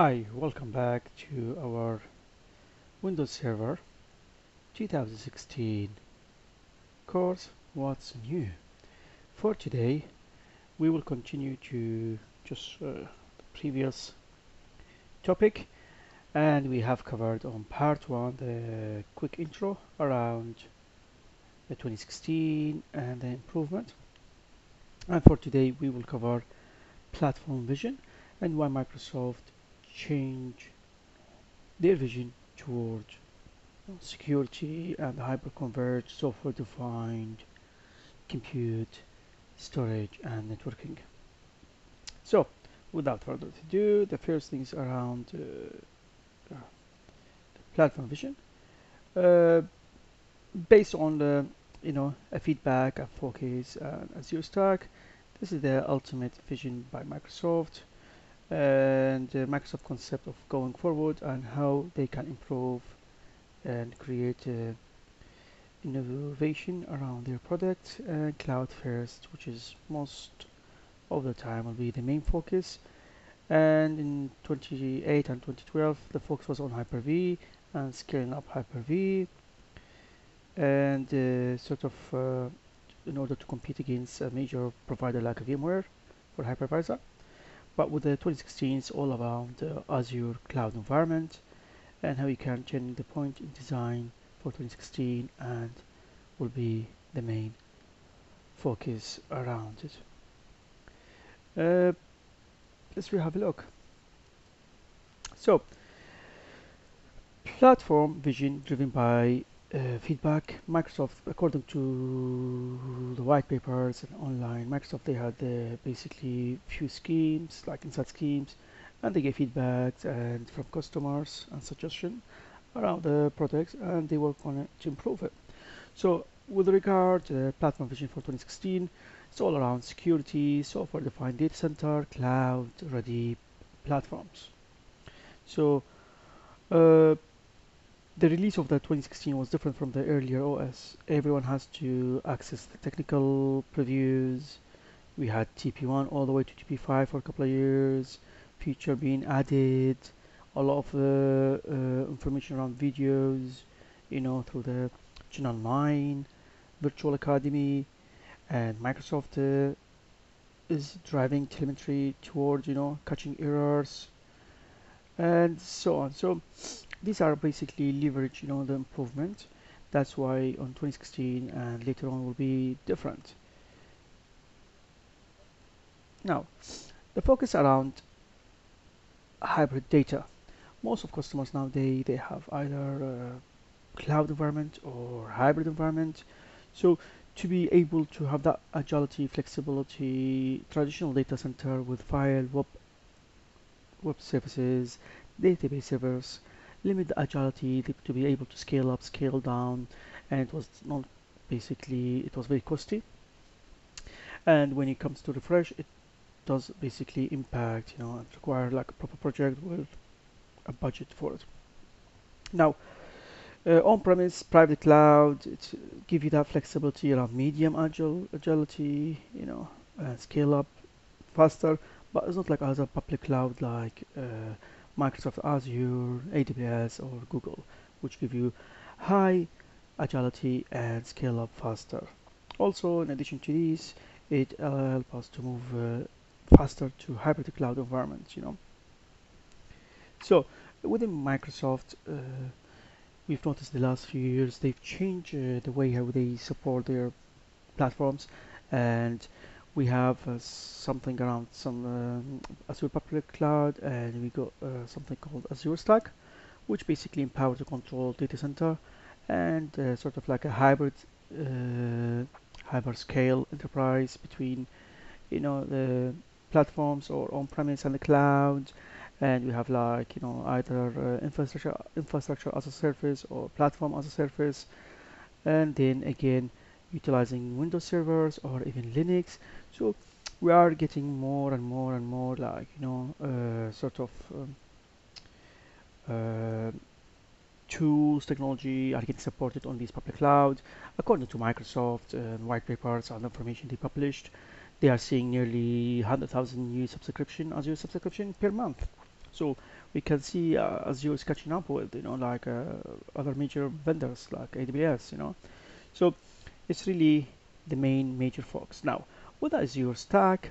Hi, welcome back to our Windows Server 2016 course What's New. For today we will continue to just uh, the previous topic and we have covered on part 1 the quick intro around the 2016 and the improvement and for today we will cover platform vision and why Microsoft change their vision towards security and hyper-converged software-defined compute, storage, and networking. So, without further ado, the first things around uh, platform vision. Uh, based on the you know a feedback, a focus, and Azure Stack, this is the ultimate vision by Microsoft and the Microsoft concept of going forward and how they can improve and create uh, innovation around their product and cloud first which is most of the time will be the main focus. And in 2008 and 2012 the focus was on Hyper-V and scaling up Hyper-V. And uh, sort of uh, in order to compete against a major provider like VMware for hypervisor but with the 2016 it's all about the Azure cloud environment and how you can change the point in design for 2016 and will be the main focus around it. Uh, let's have a look. So, platform vision driven by uh, feedback. Microsoft, according to the white papers and online, Microsoft they had uh, basically few schemes like inside schemes, and they gave feedback and from customers and suggestion around the products, and they work on it to improve it. So, with regard to platform vision for 2016, it's all around security, software-defined data center, cloud-ready platforms. So. Uh, the release of the 2016 was different from the earlier OS. Everyone has to access the technical previews. We had TP1 all the way to TP5 for a couple of years. Feature being added. A lot of uh, uh, information around videos, you know, through the Channel 9, Virtual Academy, and Microsoft uh, is driving telemetry towards, you know, catching errors and so on. So these are basically leverage you know the improvement. That's why on 2016 and later on will be different. Now the focus around hybrid data. Most of customers now they have either cloud environment or hybrid environment. So to be able to have that agility flexibility traditional data center with file web web services database servers limit the agility to be able to scale up, scale down, and it was not basically it was very costly. And when it comes to refresh, it does basically impact, you know, require like a proper project with a budget for it. Now, uh, on-premise private cloud, it give you that flexibility around medium agile agility, you know, uh, scale up faster, but it's not like other public cloud like uh, Microsoft Azure, AWS or Google which give you high agility and scale up faster. Also in addition to these it uh, helps us to move uh, faster to hybrid cloud environments you know. So within Microsoft uh, we've noticed the last few years they've changed uh, the way how they support their platforms and we have uh, something around some uh, Azure Public Cloud and we got uh, something called Azure Stack which basically empowers the control data center and uh, sort of like a hybrid hyperscale enterprise between you know the platforms or on-premise and the cloud. And we have like you know either uh, infrastructure infrastructure as a service or platform as a service. And then again utilizing Windows servers or even Linux so we are getting more and more and more like you know uh, sort of um, uh, tools technology are getting supported on these public clouds according to Microsoft and white papers and information they published they are seeing nearly 100,000 new subscription Azure subscription per month So we can see uh, Azure is catching up with you know like uh, other major vendors like AWS. You know, so it's really the main major focus. Now with Azure Stack,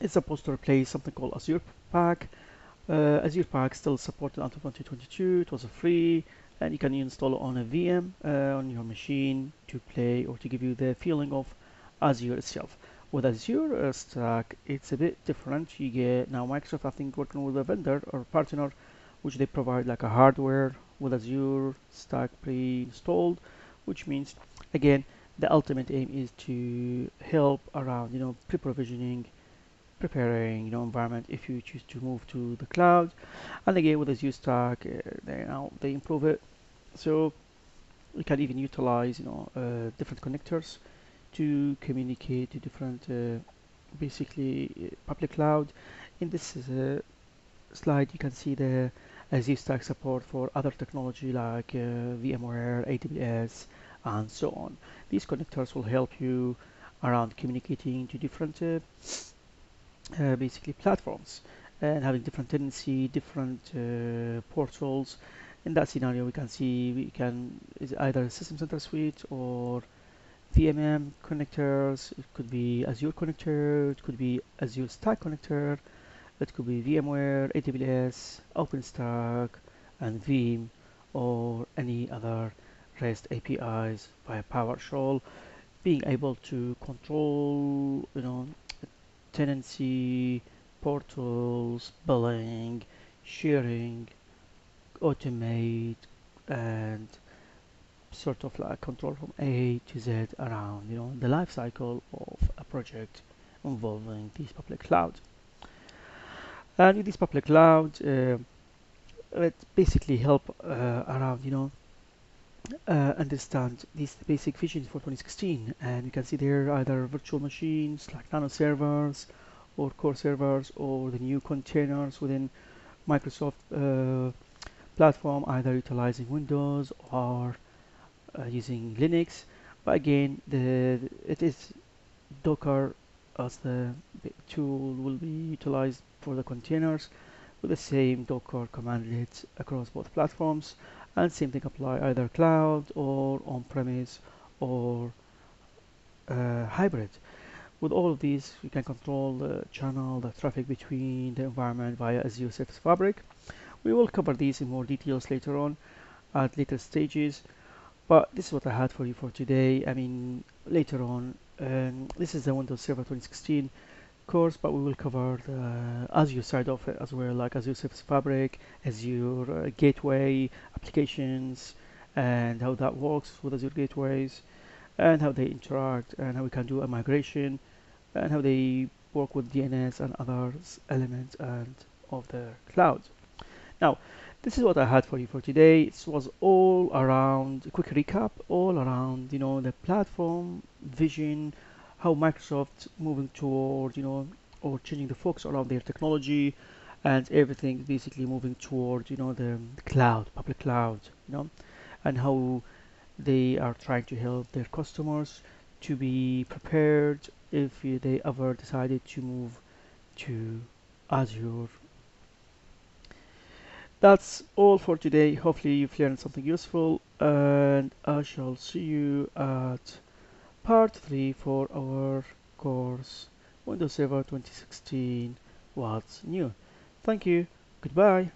it's supposed to replace something called Azure Pack. Uh, Azure Pack still supported until 2022. It was free, and you can install it on a VM uh, on your machine to play or to give you the feeling of Azure itself. With Azure uh, Stack, it's a bit different. You get now Microsoft, I think, working with a vendor or partner, which they provide like a hardware with Azure Stack pre-installed, which means again the ultimate aim is to help around you know pre-provisioning preparing you know environment if you choose to move to the cloud. And again with Azure Stack uh, they know they improve it. So you can even utilize you know uh, different connectors to communicate to different uh, basically uh, public cloud. In this uh, slide you can see the Azure Stack support for other technology like uh, VMware, AWS and so on these connectors will help you around communicating to different uh, uh, basically platforms and having different tenancy, different uh, portals. In that scenario, we can see we can is either System Center Suite or VMM connectors. It could be Azure connector. It could be Azure Stack connector. It could be VMware, AWS, OpenStack, and Veeam, or any other REST APIs via PowerShell. Being able to control, you know, tenancy, portals, billing, sharing, automate, and sort of like control from A to Z around you know the life cycle of a project involving this public cloud. And with this public cloud, uh, it basically help uh, around you know uh, understand these basic visions for 2016 and you can see there either virtual machines like nano servers or core servers or the new containers within Microsoft uh, platform either utilizing Windows or uh, using Linux. But again the it is Docker as the tool will be utilized for the containers with the same Docker commandlet across both platforms and same thing apply either cloud or on-premise or uh, hybrid. With all of these you can control the channel the traffic between the environment via Azure Service Fabric. We will cover these in more details later on at later stages but this is what I had for you for today. I mean later on um, this is the Windows Server 2016 course, but we will cover the Azure side of it as well, like Azure Service Fabric, Azure uh, Gateway applications, and how that works with Azure Gateways, and how they interact, and how we can do a migration, and how they work with DNS and other elements and of the cloud. Now, this is what I had for you for today. It was all around a quick recap, all around you know the platform vision how Microsoft moving toward you know or changing the focus around their technology and everything basically moving toward you know the, cloud public cloud you know and how they are trying to help their customers to be prepared if they ever decided to move to Azure. That's all for today. Hopefully you've learned something useful and I shall see you at part 3 for our course Windows Server 2016 What's New. Thank you. Goodbye.